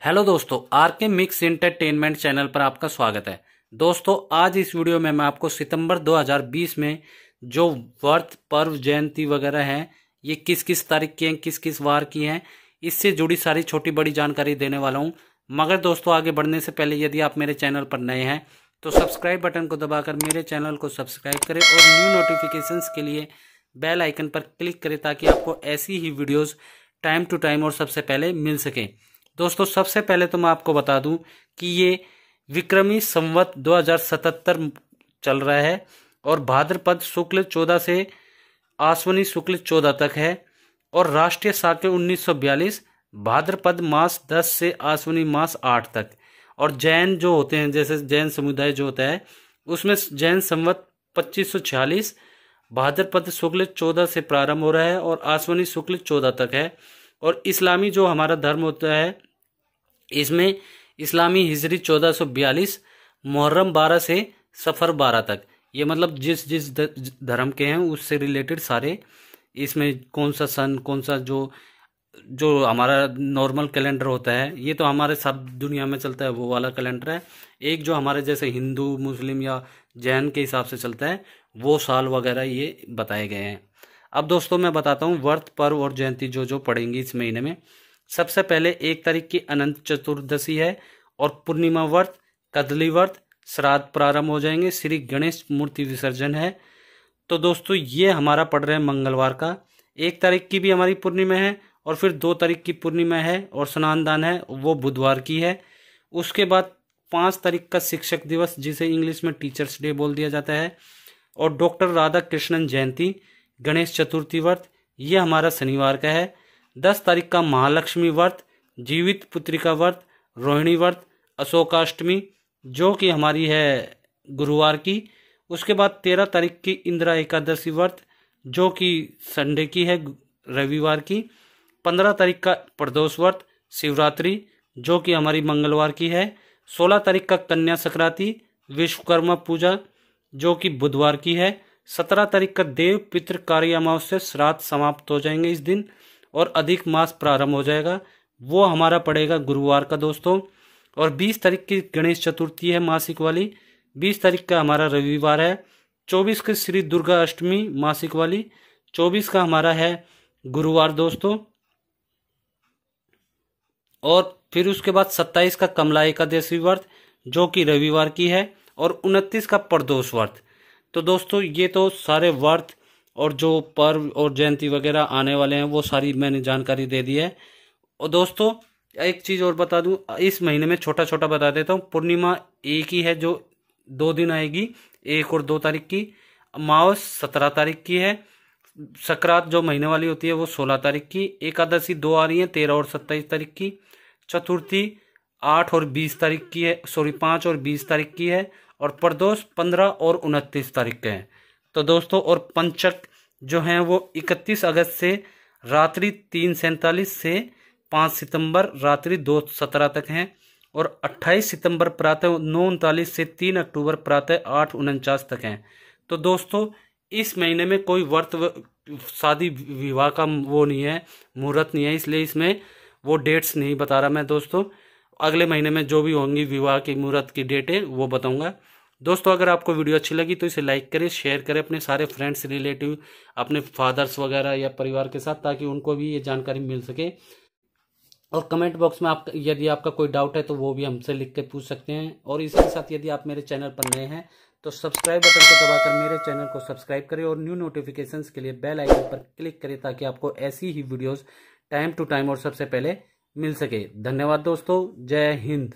Hello दोस्तों are के mix entertainment channel पर आपका स्वागत है। दोस्तों, आज इस वीडियो में मैं आपको सितंबर 2020 में जो व्रत, पर्व, जयंती वगैरह हैं, ये किस किस तारीख की हैं किस किस वार की हैं, इससे जुड़ी सारी छोटी बड़ी जानकारी देने वाला हूँ। मगर दोस्तों, आगे बढ़ने से पहले यदि आप मेरे चैनल पर नए हैं तो सब्सक्राइब बटन को दबाकर मेरे चैनल को सब्सक्राइब करें और न्यू नोटिफिकेशन के लिए बेल आइकन पर क्लिक करें ताकि आपको ऐसी ही वीडियोज़ टाइम टू टाइम और सबसे पहले मिल सके। दोस्तों, सबसे पहले तो मैं आपको बता दूँ कि ये विक्रमी संवत 2077 चल रहा है और भाद्रपद शुक्ल 14 से आसवनी शुक्ल 14 तक है और राष्ट्रीय साके 1942 भाद्रपद मास 10 से आसवनी मास 8 तक। और जैन जो होते हैं, जैसे जैन समुदाय जो होता है, उसमें जैन संवत पच्चीस भाद्रपद शुक्ल 14 से प्रारंभ हो रहा है और आसवनी शुक्ल 14 तक है। और इस्लामी जो हमारा धर्म होता है, इसमें इस्लामी हिजरी 1442 मुहर्रम 12 से सफ़र 12 तक। ये मतलब जिस जिस धर्म के हैं, उससे रिलेटेड सारे इसमें कौन सा सन, कौन सा जो जो हमारा नॉर्मल कैलेंडर होता है, ये तो हमारे सब दुनिया में चलता है, वो वाला कैलेंडर है। एक जो हमारे जैसे हिंदू, मुस्लिम या जैन के हिसाब से चलता है, वो साल वगैरह ये बताए गए हैं। अब दोस्तों मैं बताता हूँ व्रत, पर्व और जयंती जो जो पड़ेंगी इस महीने में। सबसे पहले एक तारीख की अनंत चतुर्दशी है और पूर्णिमा व्रत, कदली व्रत, श्राद्ध प्रारंभ हो जाएँगे। श्री गणेश मूर्ति विसर्जन है। तो दोस्तों ये हमारा पड़ रहा है मंगलवार का। एक तारीख की भी हमारी पूर्णिमा है और फिर दो तारीख की पूर्णिमा है और स्नान दान है, वो बुधवार की है। उसके बाद पाँच तारीख का शिक्षक दिवस, जिसे इंग्लिश में टीचर्स डे बोल दिया जाता है, और डॉक्टर राधा कृष्णन जयंती। गणेश चतुर्थी व्रत ये हमारा शनिवार का है। दस तारीख का महालक्ष्मी व्रत, जीवित पुत्रिका व्रत, रोहिणी व्रत, अशोकाष्टमी, जो कि हमारी है गुरुवार की। उसके बाद तेरह तारीख की इंदिरा एकादशी व्रत, जो कि संडे की है, रविवार की। पंद्रह तारीख का प्रदोष व्रत, शिवरात्रि, जो कि हमारी मंगलवार की है। सोलह तारीख का कन्या संक्रांति, विश्वकर्मा पूजा, जो कि बुधवार की है। सत्रह तारीख का देव पितृ कार्य अमावस्या श्राद्ध समाप्त हो जाएँगे इस दिन और अधिक मास प्रारंभ हो जाएगा। वो हमारा पड़ेगा गुरुवार का दोस्तों। और बीस तारीख की गणेश चतुर्थी है मासिक वाली। बीस तारीख का हमारा रविवार है। चौबीस की श्री दुर्गा अष्टमी मासिक वाली। चौबीस का हमारा है गुरुवार दोस्तों। और फिर उसके बाद सत्ताईस का कमला एकादशी व्रत जो कि रविवार की है, और उनतीस का प्रदोष व्रत तो दोस्तों, ये तो सारे व्रत और जो पर्व और जयंती वगैरह आने वाले हैं, वो सारी मैंने जानकारी दे दी है। और दोस्तों, एक चीज़ और बता दूँ, इस महीने में छोटा छोटा बता देता हूँ, पूर्णिमा एक ही है जो दो दिन आएगी, एक और दो तारीख की। अमावस सत्रह तारीख की है, सकरात जो महीने वाली होती है वो सोलह तारीख की, एकादशी दो आ रही है, तेरह और सत्ताईस तारीख की, चतुर्थी आठ और बीस तारीख की है सॉरी पाँच और बीस तारीख की है और प्रदोष पंद्रह और उनतीस तारीख के हैं। तो दोस्तों, और पंचक जो हैं वो इकतीस अगस्त से रात्रि तीन सैंतालीस से पाँच सितंबर रात्रि दो सत्रह तक हैं और अट्ठाईस सितंबर प्रातः नौ उनतालीस से तीन अक्टूबर प्रातः आठ उनचास तक हैं। तो दोस्तों, इस महीने में कोई व्रत शादी विवाह का वो नहीं है, मुहूर्त नहीं है, इसलिए इसमें वो डेट्स नहीं बता रहा मैं दोस्तों। अगले महीने में जो भी होंगी, विवाह की, मुहूर्त की डेटें, वो बताऊँगा। दोस्तों, अगर आपको वीडियो अच्छी लगी तो इसे लाइक करें, शेयर करें, अपने सारे फ्रेंड्स, रिलेटिव, अपने फादर्स वगैरह या परिवार के साथ, ताकि उनको भी ये जानकारी मिल सके। और कमेंट बॉक्स में आप यदि आपका कोई डाउट है तो वो भी हमसे लिख के पूछ सकते हैं। और इसके साथ यदि आप मेरे चैनल पर नए हैं तो सब्सक्राइब बटन को दबाकर मेरे चैनल को सब्सक्राइब करें और न्यू नोटिफिकेशंस के लिए बेल आइकन पर क्लिक करें, ताकि आपको ऐसी ही वीडियोस टाइम टू टाइम और सबसे पहले मिल सके। धन्यवाद दोस्तों। जय हिंद।